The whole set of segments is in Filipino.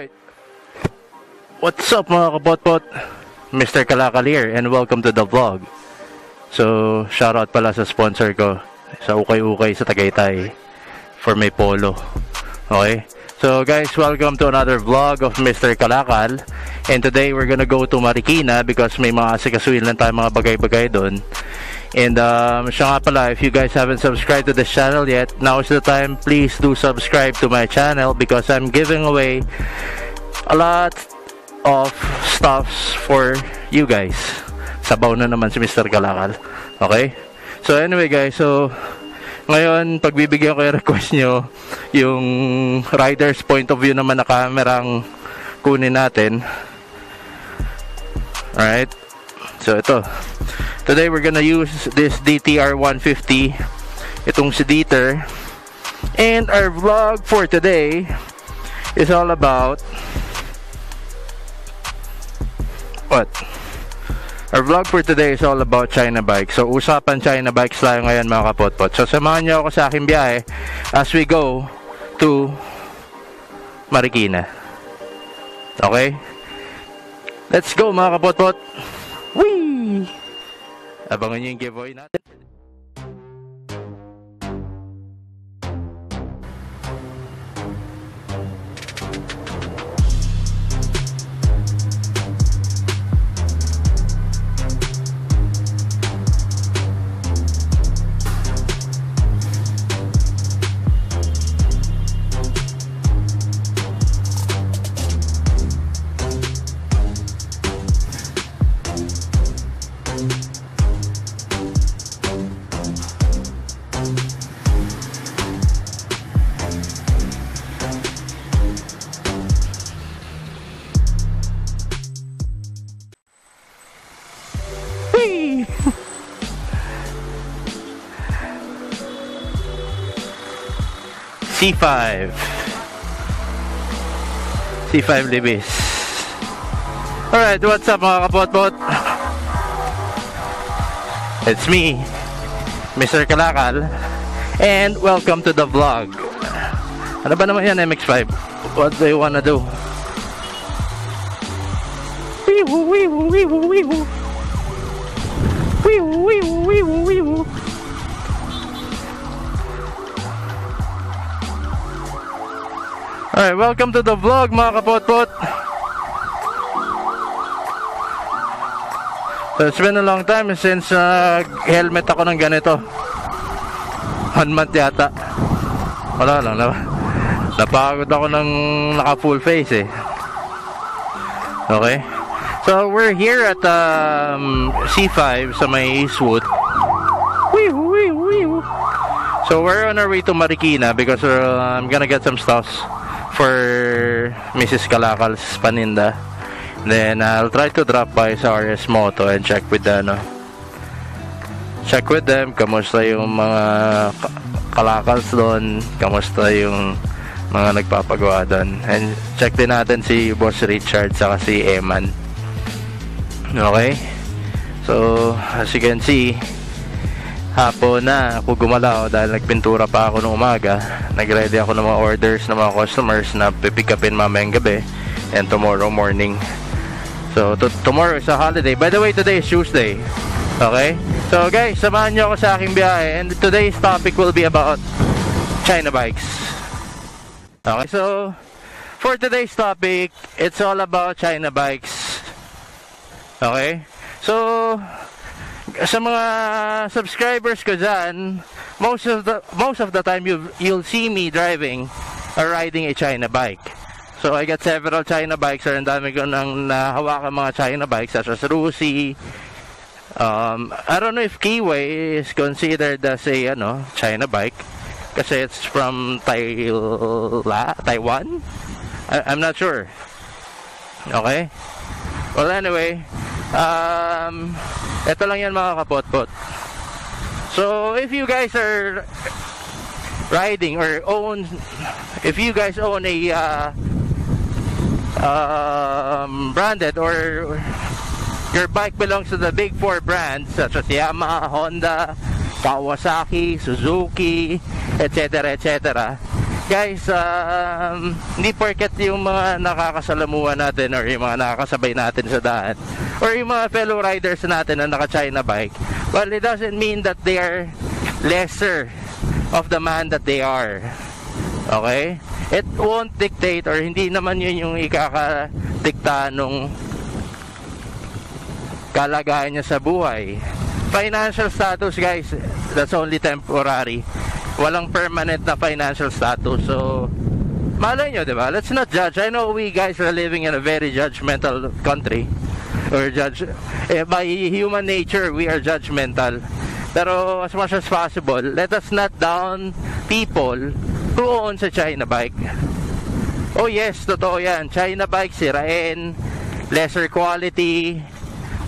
Alright. What's up mga kapotpot? Mr. Kalakal here and welcome to the vlog. So, shoutout pala sa sponsor ko sa Ukay-Ukay sa Tagaytay for my polo. Okay? So guys, welcome to another vlog of Mr. Kalakal. And today we're gonna go to Marikina because may mga asikasuin lang tayo mga bagay-bagay doon. And um, siya nga pala, if you guys haven't subscribed to this channel yet, now is the time. Please do subscribe to my channel because I'm giving away a lot of stuffs for you guys. Sabaw na naman si Mr. Kalakal. Okay? So anyway guys, so ngayon pagbibigyan ko yung request nyo yung rider's point of view naman na kamerang kunin natin. Alright? So ito. Today we're gonna use this DTR 150. Itong si Dieter. And our vlog for today is all about what? Our vlog for today is all about China bikes. So, usapan China bikes tayo ngayon mga kapotpot. So, samahan niyo ako sa aking biyahe as we go to Marikina. Okay? Let's go mga kapotpot! Whee! Abangan niyo yung giveaway natin. C5 C5 Libis Alright, what's up mga kapotpot? It's me, Mr. Kalakal And welcome to the vlog Ano ba naman yan MX-5? What do you wanna do? Alright, welcome to the vlog mga kapotpot. It's been a long time since uh, helmet ako ng ganito. One month yata. Wala lang. Na, napagod ako ng naka full face eh. Okay. So we're here at um, C5 sa may Eastwood. So we're on our way to Marikina because uh, I'm gonna get some stuffs for Mrs. Kalakal's paninda. Then I'll try to drop by sa RS Moto and check with the ano. Check with them kamusta yung mga ka- kalakals doon, kamusta yung mga nagpapagawa doon. And check din natin si Boss Richard saka si Eman. Okay? So, as you can see, hapon na ako gumalaw dahil nagpintura pa ako noong umaga. Nag-ready ako ng mga orders ng mga customers na pipick upin mamayang gabi and tomorrow morning. So, to- tomorrow is a holiday. By the way, today is Tuesday. Okay? So, guys, samahan nyo ako sa aking biyahe. And today's topic will be about China bikes. Okay, so, for today's topic, it's all about China bikes. Okay? So, sa mga subscribers ko dyan, most of the most of the time you you'll see me driving or riding a China bike. So I got several China bikes or ang dami ko nang nahawakan mga China bikes such as Rusi. Um, I don't know if Keyway is considered as a ano, China bike kasi it's from Taila, Taiwan. I, I'm not sure. Okay? Well, anyway, um, ito lang yan mga kapotpot. So, if you guys are riding or own, if you guys own a uh, um, branded or your bike belongs to the big four brands such as Yamaha, Honda, Kawasaki, Suzuki, etc., etc., guys, um, hindi porket yung mga nakakasalamuha natin or yung mga nakakasabay natin sa daan or yung mga fellow riders natin na naka-China bike, well, it doesn't mean that they are lesser of the man that they are. Okay? It won't dictate or hindi naman yun yung ikakadikta nung kalagayan niya sa buhay. Financial status guys, that's only temporary walang permanent na financial status. So, malay nyo, di ba? Let's not judge. I know we guys are living in a very judgmental country. Or judge, eh, by human nature, we are judgmental. Pero as much as possible, let us not down people who own sa China bike. Oh yes, totoo yan. China bike, sirain, lesser quality,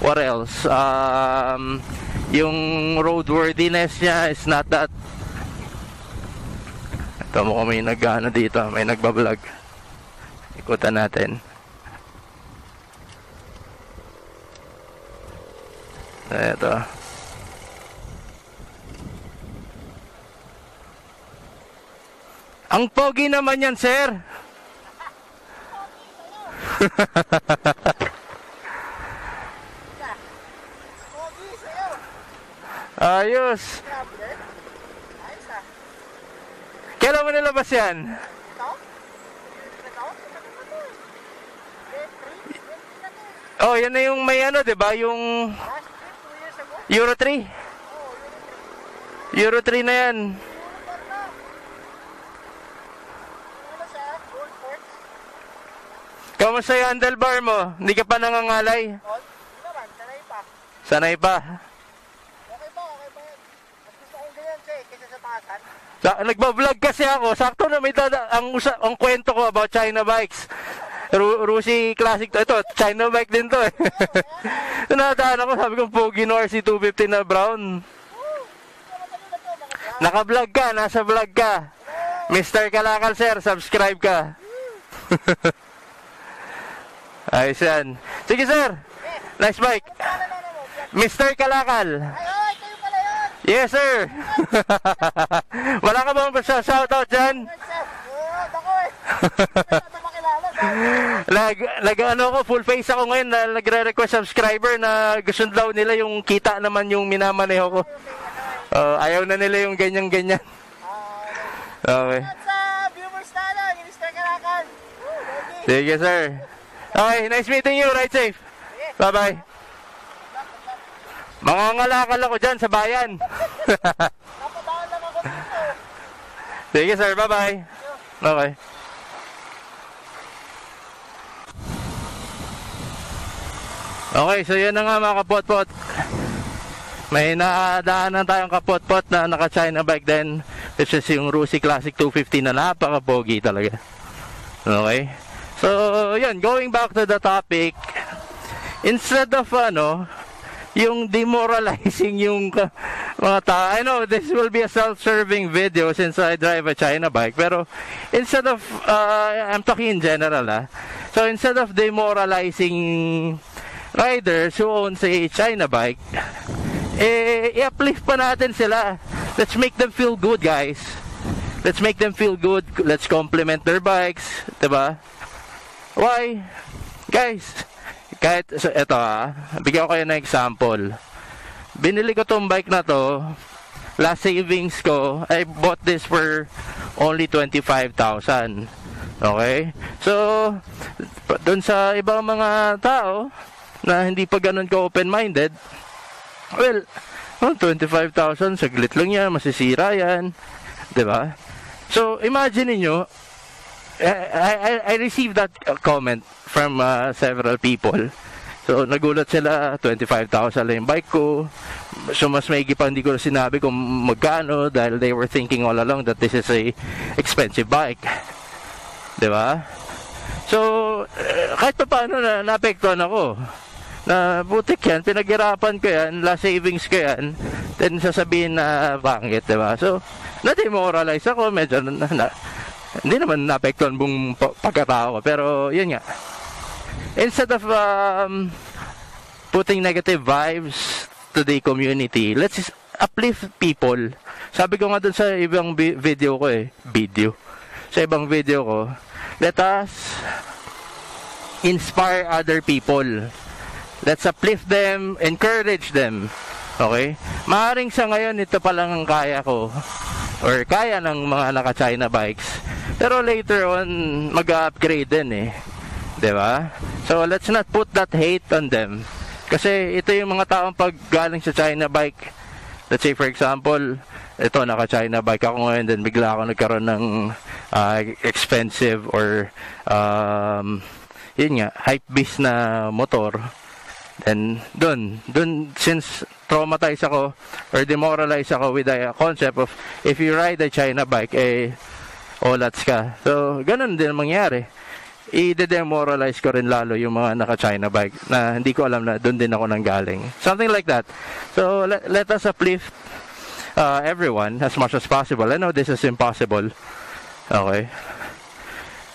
what else? Um, yung roadworthiness niya is not that Tamo ko may nag-ano dito, may nagba-vlog. Ikutan natin. Ito. Ang pogi naman yan, sir. Ayos. Kailan mo nilabas yan? Oh, yan na yung may ano, 'di ba? Yung Euro 3. Euro 3 na yan. Kamusta yung handlebar mo? Hindi ka pa nangangalay? Sanay pa. Okay ba? Okay ba? Mas gusto kong ganyan, Che, kaysa sa Sa, nagba-vlog kasi ako. Sakto na may dada, ang, usa, ang kwento ko about China bikes. Ru Rusi Classic to. Ito, China bike din to eh. Nadaan ako, sabi ko, Pogi no RC250 na brown. Naka-vlog ka, nasa vlog ka. Mr. Kalakal sir, subscribe ka. Ayos yan. Sige sir, nice bike. Mr. Kalakal. Yes sir. Wala ka bang sa shoutout dyan? Uh, Nag, nag ano ko, full face ako ngayon na nagre-request subscriber na gusto daw nila yung kita naman yung minamaneho ko. Oh, ayaw na nila yung ganyan-ganyan. Okay. Mr. Karakan. Woo, baby. Sige sir. Okay, nice meeting you. Ride safe. Bye-bye. Mga ngalakal ako dyan sa bayan. Napadaan lang ako dito. Sige sir, bye-bye. Okay. Okay, so yun na nga mga kapot-pot. May nadaanan tayong kapot-pot na naka-China bike din. Which is yung Rusi Classic 250 na napaka-pogi talaga. Okay? So, yun, going back to the topic, instead of ano, yung demoralizing yung ka- mga tao. I know this will be a self-serving video since I drive a China bike. Pero instead of, uh, I'm talking in general ah. So instead of demoralizing riders who owns a China bike, eh, i-uplift pa natin sila. Let's make them feel good, guys. Let's make them feel good. Let's compliment their bikes. ba? Why? Guys, kahit, so, eto ah, bigyan ko kayo ng example. Binili ko tong bike na to, last savings ko, I bought this for only 25,000. Okay? So, doon sa ibang mga tao na hindi pa ganun ka open-minded, well, oh, 25,000, saglit lang yan, masisira yan. ba? So, imagine niyo I, I, I received that comment from uh, several people. So, nagulat sila, 25,000 lang yung bike ko. So, mas maigi pa hindi ko sinabi kung magkano dahil they were thinking all along that this is a expensive bike. ba? So, eh, kahit pa paano na naapektuhan ako. Na butik yan, pinaghirapan ko yan, last savings ko yan, then sasabihin na pangit, 'di ba? So, na-demoralize ako, medyo na, na, hindi naman naapektuhan buong pa- pagkatao pero yun nga. Instead of um, putting negative vibes to the community, let's uplift people. Sabi ko nga dun sa ibang video ko eh, video. sa ibang video ko, let us inspire other people. Let's uplift them, encourage them. Okay? Maaring sa ngayon, ito pa lang ang kaya ko. Or kaya ng mga naka-China bikes. Pero later on, mag-upgrade din eh. ba? So, let's not put that hate on them. Kasi ito yung mga taong pag galing sa China bike, let's say for example, ito naka-China bike ako ngayon, then bigla ako nagkaroon ng uh, expensive or um, yun nga, hype beast na motor. Then, dun, dun, since traumatized ako or demoralized ako with the concept of if you ride a China bike, eh, olats ka. So, ganun din mangyari i-demoralize ko rin lalo yung mga naka-China bike na hindi ko alam na doon din ako nang galing. Something like that. So, let, let us uplift uh, everyone as much as possible. I know this is impossible. Okay.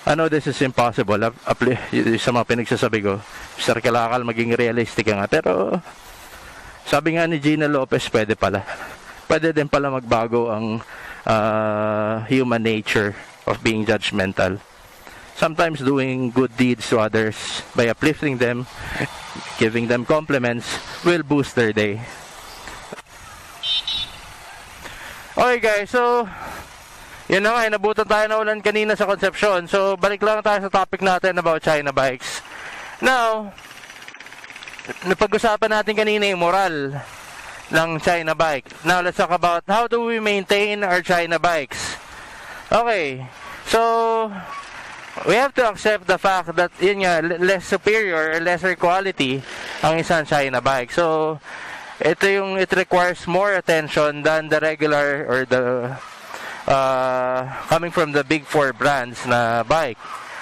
Know this is impossible. Sa mga pinagsasabi ko, Sir Kalakal, maging realistic nga. Pero, sabi nga ni Gina Lopez, pwede pala. Pwede din pala magbago ang uh, human nature of being judgmental sometimes doing good deeds to others by uplifting them, giving them compliments, will boost their day. Okay guys, so yun na nga, inabutan tayo na ulan kanina sa Concepcion. So balik lang tayo sa topic natin about China bikes. Now, napag-usapan natin kanina yung moral ng China bike. Now, let's talk about how do we maintain our China bikes. Okay, so we have to accept the fact that yun nga, less superior or lesser quality ang isang China bike. So, ito yung it requires more attention than the regular or the uh, coming from the big four brands na bike.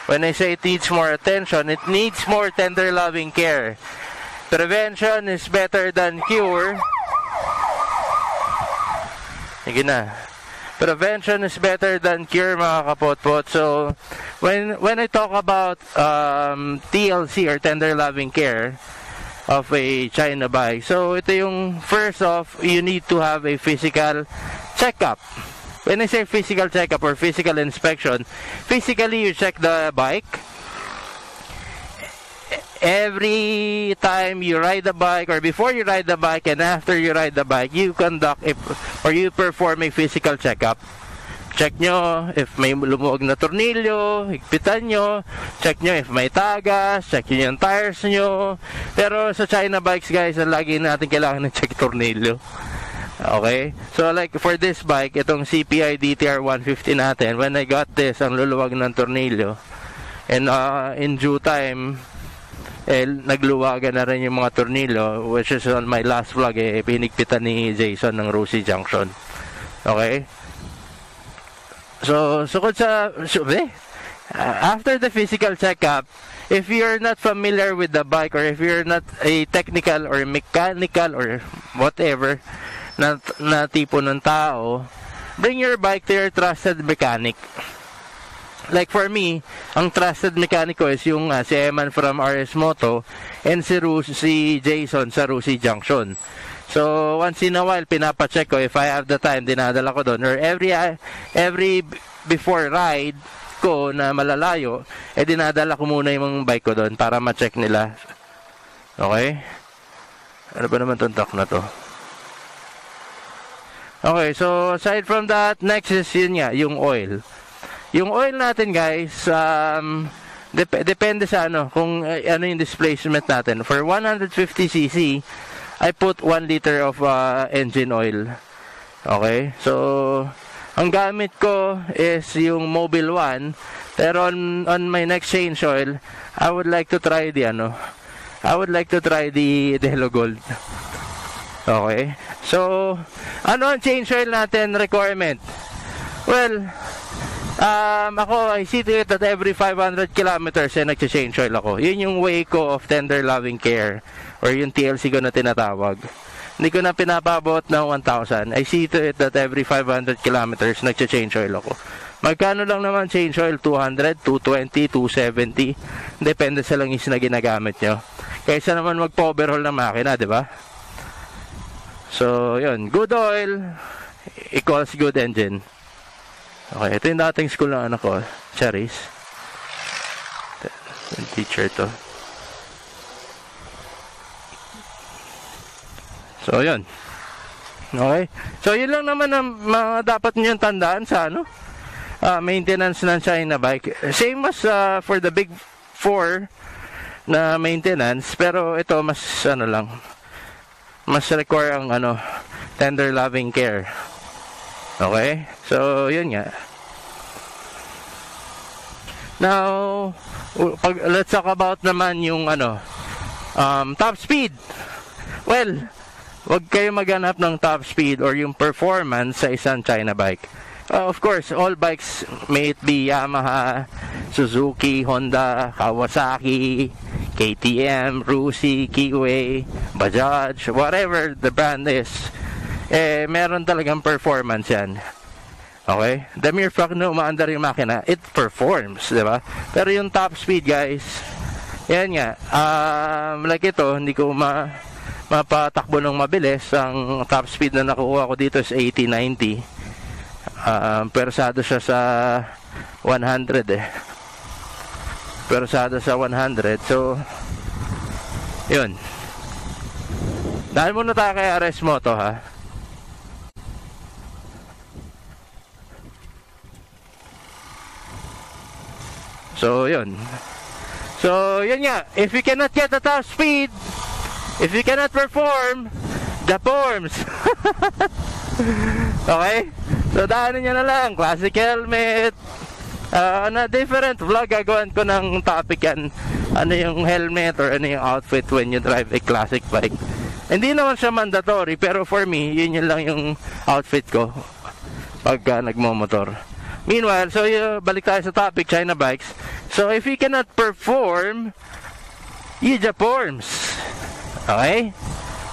When I say it needs more attention, it needs more tender loving care. Prevention is better than cure. Sige na. Prevention is better than cure mga kapotpot. So, when when I talk about um, TLC or tender loving care of a China bike, so ito yung first off, you need to have a physical checkup. When I say physical checkup or physical inspection, physically you check the bike. Every time you ride the bike or before you ride the bike and after you ride the bike, you conduct a, or you perform a physical checkup check nyo if may lumuwag na tornilyo, higpitan nyo, check nyo if may tagas, check nyo yung tires nyo. Pero sa China bikes guys, lagi natin kailangan ng check tornilyo. Okay? So like for this bike, itong CPI DTR 150 natin, when I got this, ang luluwag ng tornilyo. And uh, in due time, eh, nagluwagan na rin yung mga tornilyo, which is on my last vlog, eh, pinigpitan ni Jason ng Rosie Junction. Okay? So, sukod sa, so, eh, after the physical checkup, if you're not familiar with the bike or if you're not a technical or mechanical or whatever na, na tipo ng tao, bring your bike to your trusted mechanic. Like for me, ang trusted mechanic ko is yung uh, si Eman from RS Moto and si, Ru si Jason sa Rusi Junction. So, once in a while, pinapacheck ko if I have the time, dinadala ko doon. Or every, uh, every before ride ko na malalayo, eh dinadala ko muna yung bike ko doon para ma-check nila. Okay? Ano ba naman itong na to? Okay, so aside from that, next is yun nga, yung oil. Yung oil natin guys, um, dep- depende sa ano, kung uh, ano yung displacement natin. For 150cc, I put 1 liter of uh, engine oil. Okay? So, ang gamit ko is yung Mobile 1. Pero on, on my next change oil, I would like to try the ano, I would like to try the Delo Gold. Okay? So, ano ang change oil natin requirement? Well, um, ako, I see to it that every 500 kilometers eh, nag-change oil ako. Yun yung way ko of tender loving care or yung TLC ko na tinatawag. Hindi ko na pinapabot ng 1,000. I see to it that every 500 kilometers nag-change oil ako. Magkano lang naman change oil? 200, 220, 270. Depende sa langis na ginagamit nyo. Kaysa naman mag-overhaul ng makina, di ba? So, yun. Good oil equals good engine. Okay, ito yung dating school ng anak ko, Cherries. Yung teacher to. So, yun. Okay? So, yun lang naman ang mga dapat nyo tandaan sa ano? ah, maintenance ng China bike. Same as ah, for the big four na maintenance, pero ito mas ano lang, mas require ang ano, tender loving care. Okay? So, yun nga. Now, pag, let's talk about naman yung ano, um, top speed. Well, wag kayo maghanap ng top speed or yung performance sa isang China bike. Uh, of course, all bikes, may it be Yamaha, Suzuki, Honda, Kawasaki, KTM, Rusi, Kiway, Bajaj, whatever the brand is, eh, meron talagang performance yan. Okay? The mere fact na umaandar yung makina, it performs, di ba? Pero yung top speed, guys, yan nga, um, like ito, hindi ko ma mapatakbo ng mabilis. Ang top speed na nakuha ko dito is 80-90. Um, persado siya sa 100 eh. Persado sa 100. So, yun. Dahil muna tayo kay Ares Moto ha. So, yun. So, yun nga. If you cannot get the top speed, if you cannot perform, the forms. okay? So, daanan nyo na lang. Classic helmet. Uh, na different vlog gagawin ko ng topic yan. Ano yung helmet or ano yung outfit when you drive a classic bike. Hindi naman siya mandatory, pero for me, yun yun lang yung outfit ko pagka nagmomotor. Meanwhile, so uh, balik tayo sa topic, China bikes. So if you cannot perform, you performs. Okay?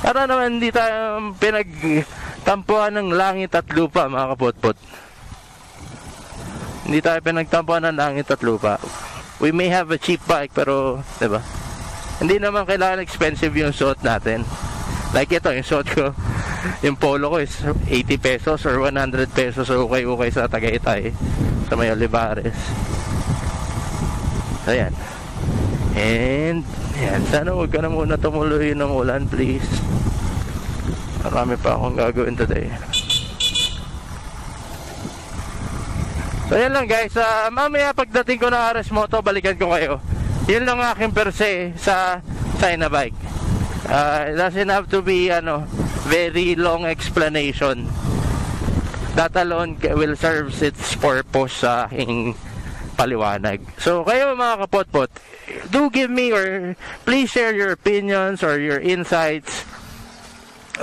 Para naman hindi tayo pinagtampuan ng langit at lupa, mga kapotpot. Hindi tayo pinagtampuan ng langit at lupa. We may have a cheap bike, pero, di ba? Hindi naman kailangan expensive yung suot natin. Like ito, yung suot ko, yung polo ko is 80 pesos or 100 pesos okay-okay sa Tagaytay sa may Olivares. Ayan. And, yan. Sana huwag ka na muna tumuloy ng ulan, please. Marami pa akong gagawin today. So, yan lang guys. Uh, mamaya pagdating ko ng Ares Moto, balikan ko kayo. Yun lang ang aking per se sa China bike. Uh, it doesn't have to be ano very long explanation. That alone will serve its purpose sa aking paliwanag. So kayo mga kapotpot, do give me or please share your opinions or your insights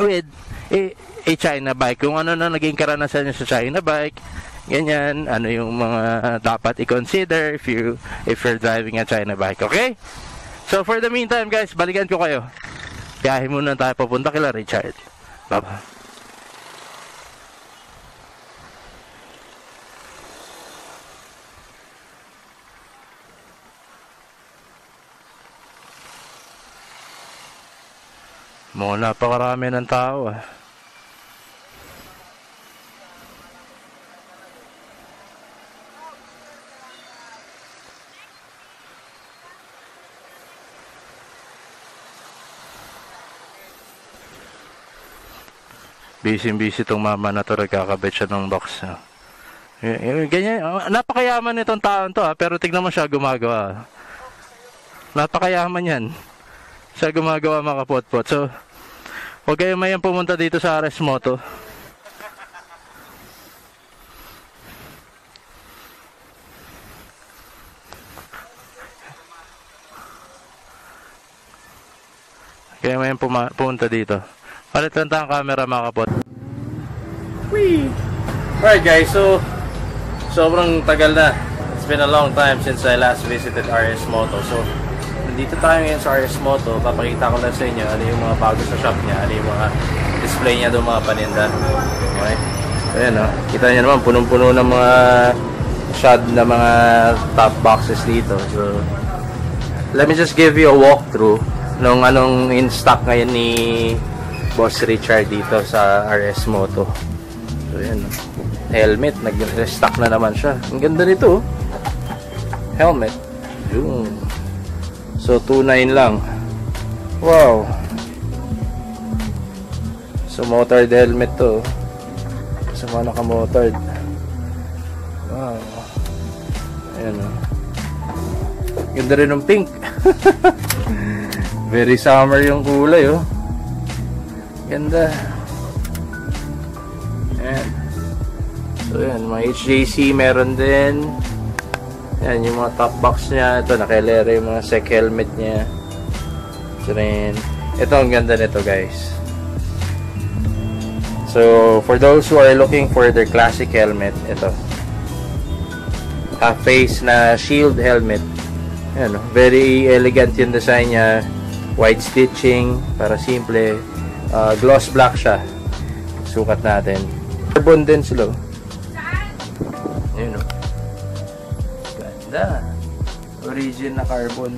with a, a China bike. Kung ano na naging karanasan niyo sa China bike, ganyan, ano yung mga dapat i-consider if you if you're driving a China bike, okay? So for the meantime guys, balikan ko kayo. Biyahe muna tayo papunta kila Richard. Bye-bye. Mukhang napakarami ng tao ah. Busy-busy tong mama na to, nagkakabit siya ng box. ah. Y- Ganyan, ah, napakayaman nitong taon to ha, pero tignan mo siya gumagawa. Napakayaman yan. Siya gumagawa mga kapotpot. So, huwag kayo mayan pumunta dito sa Ares Moto. Kaya mayan puma- pumunta dito. Palit lang ang camera mga kapot. Alright guys, so sobrang tagal na. It's been a long time since I last visited RS Moto. So, nandito tayo ngayon sa RS Moto. Papakita ko lang sa inyo ano yung mga bago sa shop niya, ano yung mga display niya doon mga paninda. Okay? So, ayan o. Kita niyo naman, punong-puno ng mga shot na mga top boxes dito. So, let me just give you a walkthrough nung anong in stock ngayon ni Boss Richard dito sa RS Moto. So, yan. oh. helmet. Nag-restock na naman siya. Ang ganda nito. oh. Helmet. Yun. So, 2.9 lang. Wow. So, motored helmet to. Sa mga naka-motored. Wow. Ayan o. Ganda rin ng pink. Very summer yung kulay oh. Ganda. Ayan. So yan, mga HJC meron din. Yan, yung mga top box niya. Ito, nakalera yung mga sec helmet niya. Ito rin. Ito, ang ganda nito guys. So, for those who are looking for their classic helmet, ito. Half face na shield helmet. Ayan, very elegant yung design niya. White stitching, para simple. Uh, gloss black siya. Sukat natin. Carbon din sila. oh. Ayun oh. Ganda. Origin na carbon.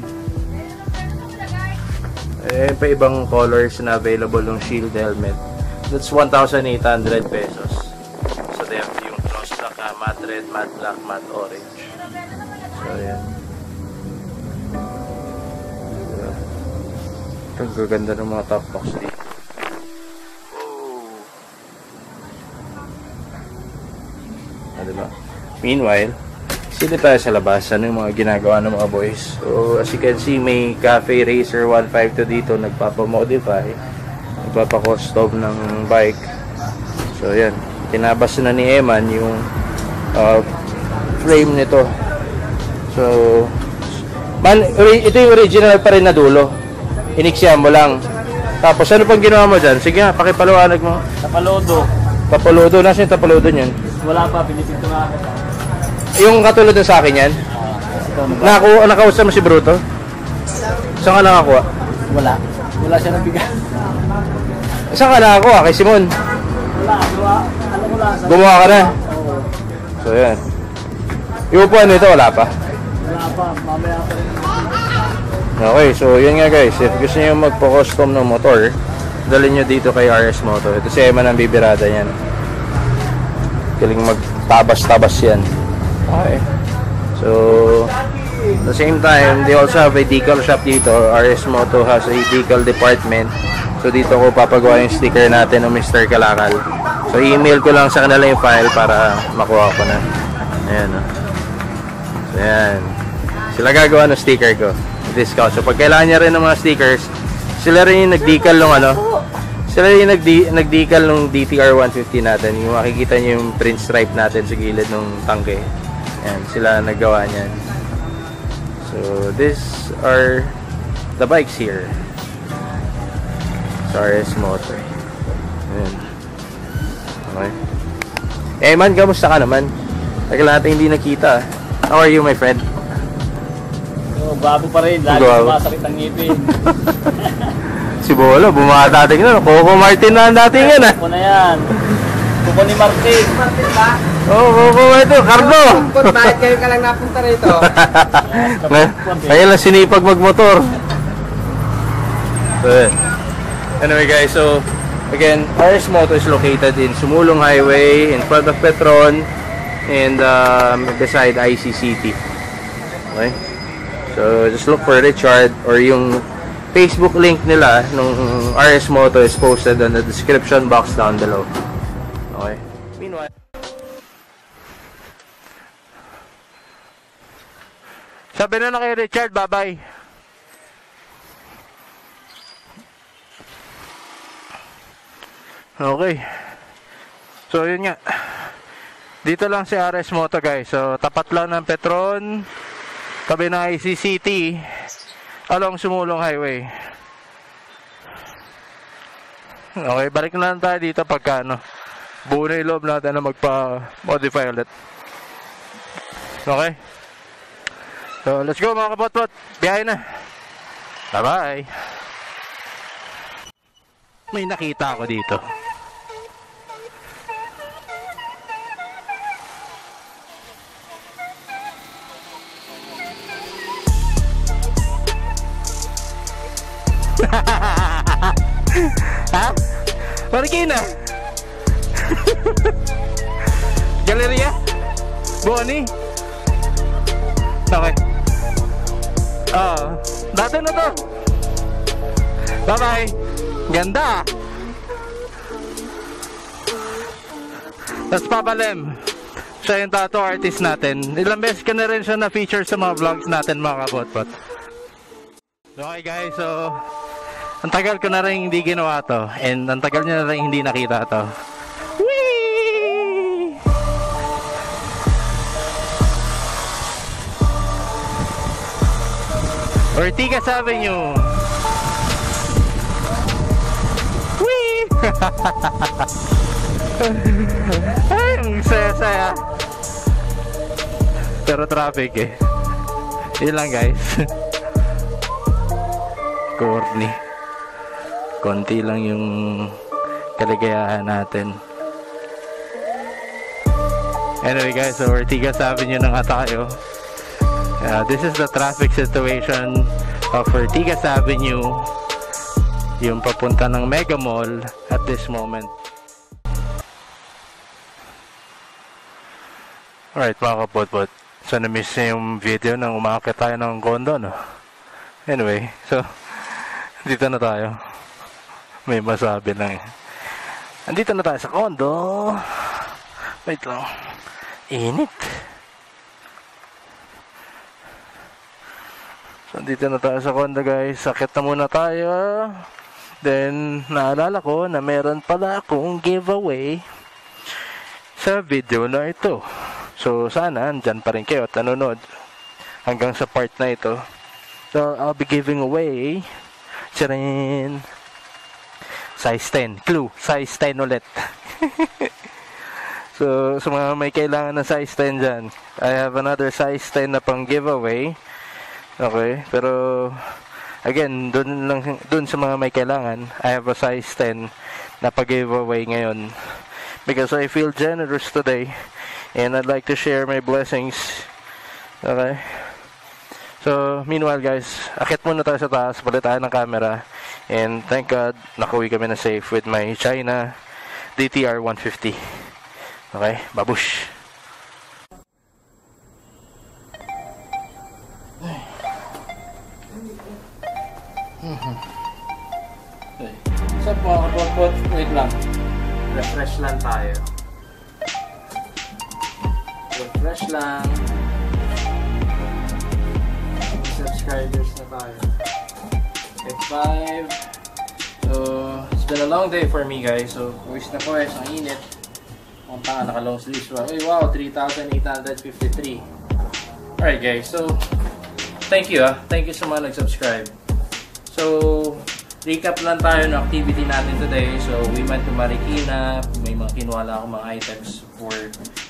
Eh, pa ibang colors na available ng shield helmet. That's 1,800 pesos. So, they have yung gloss black, ah, matte red, matte black, matte orange. So. Diba? Ang gaganda ng mga top box dito. Diba? Meanwhile, sila tayo sa labas. Ano yung mga ginagawa ng mga boys? So, as you can see, may Cafe Racer 152 dito. Nagpapamodify. Nagpapakostom ng bike. So, yan. Tinabas na ni Eman yung uh, frame nito. So, man, ito yung original pa rin na dulo. Iniksyan mo lang. Tapos, ano pang ginawa mo dyan? Sige nga, pakipaliwanag mo. Napalodo. Tapalodo. Nasaan yung tapalodo niyan? Wala pa, pinipinto na ako. Yung katulad ng sa akin yan? Nag- Naku, nakausap mo si Bruto? Saan ka nakakuha? wala. Wala siya nabigat. Saan ka nakakuha? Kay Simon. Wala, wala. Mo lang. Sa... Gumawa ka na. Oo. So, yan. Yung upuan nito, wala pa. Wala pa, mamaya pa rin. Okay, so yun nga guys. If gusto niyo magpo-custom ng motor, dalhin nyo dito kay RS Moto. Ito si Emma ng bibirada yan. Galing magtabas-tabas yan. Okay. So, at the same time, they also have a decal shop dito. RS Moto has a decal department. So, dito ko papagawa yung sticker natin ng Mr. Kalakal. So, email ko lang sa kanila yung file para makuha ko na. Ayan, oh. So, ayan. Sila gagawa ng sticker ko. Discount. So, pag kailangan niya rin ng mga stickers, sila rin yung nag-decal nung ano. Sila yung nag-de- nag-decal nung DTR 150 natin. Yung makikita niyo yung print stripe natin sa gilid ng tangke. Ayan, sila naggawa niyan. So, these are the bikes here. Sa RS Motor. Ayan. Okay. Eh, man, kamusta ka naman? Tagal natin hindi nakita. How are you, my friend? So, bago pa rin. Lagi sumasakit ang ngipin. Si Bolo, bumata dating na. Coco Martin na ang dating yan ah. Ako na yan. Kuko ni Martin. Martin ba? Oo, oh, Coco ito, Cardo. Bakit kayo ka lang napunta rito? Ngayon lang sinipag magmotor. So, yun. Anyway guys, so again, RS Moto is located in Sumulong Highway in front of Petron and um, beside ICCT. Okay? So just look for Richard or yung Facebook link nila nung RS Moto is posted on the description box down below. Okay? Meanwhile, Sabi na na kay Richard, bye-bye. Okay. So, yun nga. Dito lang si RS Moto, guys. So, tapat lang ng Petron. Tabi ng ICCT. Along Sumulong Highway. Okay, balik na lang tayo dito pagka ano. Buo na loob natin na magpa-modify ulit. Okay? So, let's go mga kapot-pot. Biyahe na. Bye-bye. May nakita ako dito. Ha? Marikina. Valeria? Bonnie? Okay. Ah, dati na to. Bye-bye. Ganda. Tapos Papa Lem. Siya yung tattoo artist natin. Ilang beses ka na rin siya na-feature sa mga vlogs natin mga kabotbot. Okay guys, so ang tagal ko na rin hindi ginawa to and ang tagal niya na rin hindi nakita to. Whee! Ortigas Avenue. Whee! Ay, ang saya-saya. Pero traffic eh. Yun lang guys. Corny. Konti lang yung kaligayahan natin. Anyway guys, so Ortigas Avenue na nga tayo. Uh, this is the traffic situation of Ortigas Avenue yung papunta ng Mega Mall at this moment. Alright mga kapotpot, so na-miss niyo yung video nang umakit tayo ng condo no? Anyway, so dito na tayo. May masabi lang eh. Andito na tayo sa condo. Wait lang. Init. So, dito na tayo sa condo guys. Sakit na muna tayo. Then, naalala ko na meron pala akong giveaway sa video na ito. So, sana andyan pa rin kayo at nanonood hanggang sa part na ito. So, I'll be giving away Charin! Size 10. Clue, size 10 ulit. so, sa mga may kailangan ng size 10 dyan, I have another size 10 na pang giveaway. Okay, pero again, dun lang dun sa mga may kailangan, I have a size 10 na pag-giveaway ngayon. Because I feel generous today and I'd like to share my blessings. Okay? So, meanwhile guys, akit muna tayo sa taas, palit tayo ng camera. And thank God, nakuwi kami na safe with my China DTR 150. Okay, babush! Saan po mga kapot Wait lang. Refresh lang tayo. Refresh lang. Subscribers na tayo. F5. So, it's been a long day for me guys. So, wish na po eh, ang init. Punta nga, naka-long sleeves. Uy, wow, 3,853. Alright guys, so, thank you ah. Thank you sa mga nag-subscribe. So, recap lang tayo ng activity natin today. So, we went to Marikina. May mga kinuha lang ako mga items for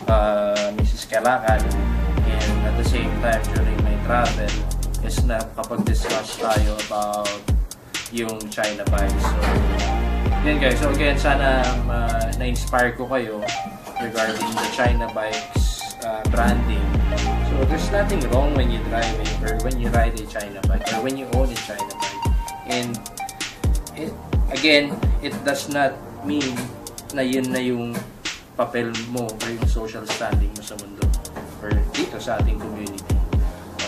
uh, Mrs. Kalakan. And at the same time, during my travel, is na kapag-discuss tayo about yung China bikes. So, yun guys. So again, sana uh, na-inspire ko kayo regarding the China bikes uh, branding. So there's nothing wrong when you drive it or when you ride a China bike or when you own a China bike. And it, again, it does not mean na yun na yung papel mo or yung social standing mo sa mundo or dito sa ating community.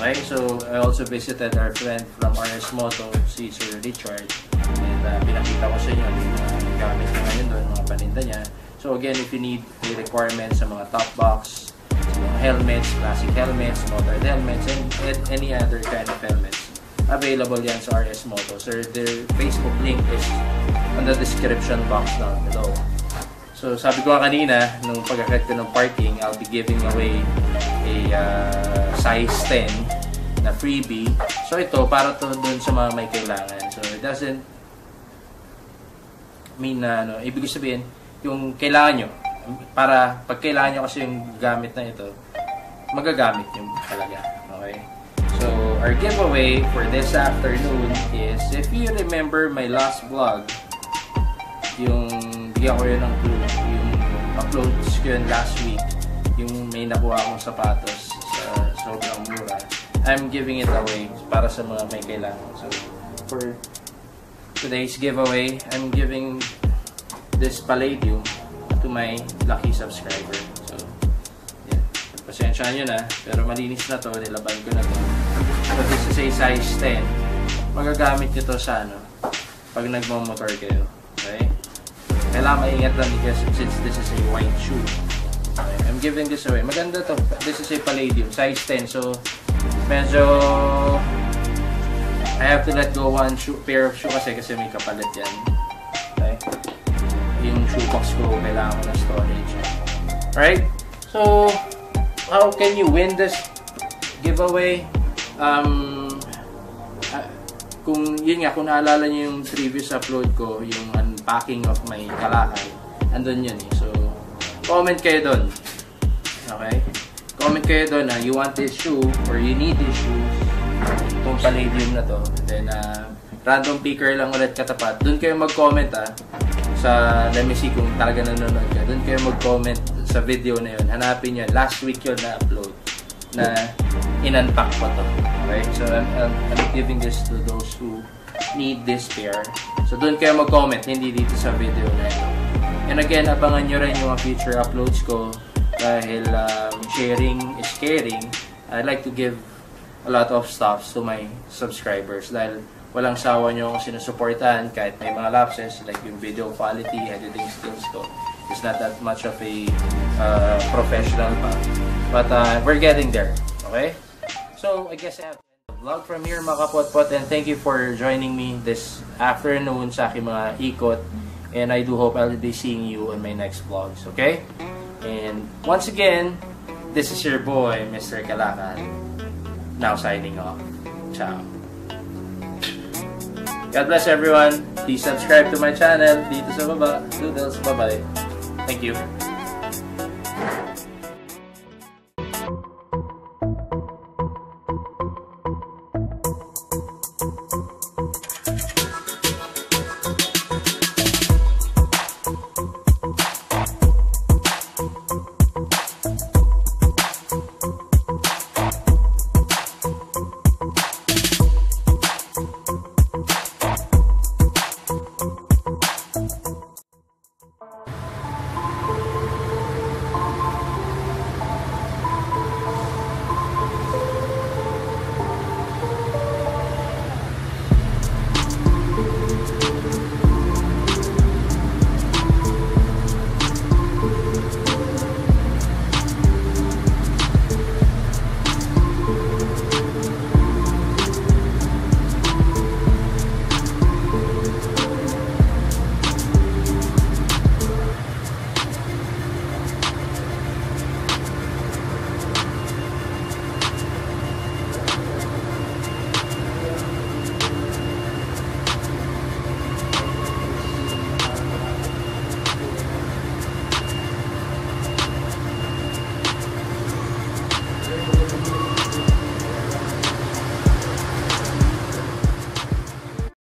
Okay, so I also visited our friend from RS Moto, si Sir Richard. And uh, pinakita ko sa inyo yung mga gamit niya ngayon doon, mga paninda niya. So again, if you need the requirements sa mga top box, sa mga helmets, classic helmets, motor helmets, and, and any other kind of helmets, available yan sa RS Moto. Sir, their Facebook link is on the description box down below. So sabi ko kanina, nung pagkakit ko ng parking, I'll be giving away a uh, size 10 na freebie. So ito, para to dun sa mga may kailangan. So it doesn't mean na ano, ibig sabihin, yung kailangan nyo, para pag kailangan nyo kasi yung gamit na ito, magagamit nyo talaga. Okay? So, our giveaway for this afternoon is, if you remember my last vlog, yung bigyan ko yun ng clue, yung upload ko yun last week, yung may nakuha akong sapatos sa sobrang mura, I'm giving it away para sa mga may kailangan. So, for today's giveaway, I'm giving this Palladium to my lucky subscriber. So, pasensya nyo na. Pero malinis na to, nilaban ko na to. So this is a size 10. Magagamit nyo to sa ano, pag nagmamotor kayo. Kailangan maingat lang because since this is a white shoe. Okay, I'm giving this away. Maganda to. This is a Palladium, size 10. So, medyo I have to let go one shoe, pair of shoe kasi kasi may kapalit yan. Okay? Yung shoebox ko, kailangan ko ng storage. Right? So, how can you win this giveaway? Um, ah, kung yun nga, kung naalala niyo yung previous upload ko, yung unpacking of my kalakal, andun yun eh. So, comment kayo doon. Okay? Comment kayo doon na you want this shoe or you need this shoe itong palladium na to. Then, uh, random picker lang ulit katapat. Doon kayo mag-comment ah. Sa, let me see kung talaga nanonood ka. Doon kayo mag-comment sa video na yun. Hanapin yun. Last week yun na-upload. Na in-unpack ko to. Okay? So, I'm, I'm, I'm giving this to those who need this pair. So, doon kayo mag-comment. Hindi dito sa video na yun. And again, abangan nyo rin yung mga future uploads ko dahil um, sharing is caring. I like to give a lot of stuff to my subscribers dahil walang sawa nyo akong sinusuportahan kahit may mga lapses like yung video quality, editing skills ko. It's not that much of a uh, professional pa. But uh, we're getting there. Okay? So, I guess I have vlog from here mga kapotpot and thank you for joining me this afternoon sa aking mga ikot and I do hope I'll be seeing you on my next vlogs. Okay? And once again, this is your boy, Mr. Kalakan now signing off. Ciao. God bless everyone. Please subscribe to my channel dito sa baba. Doodles. Bye-bye. Thank you.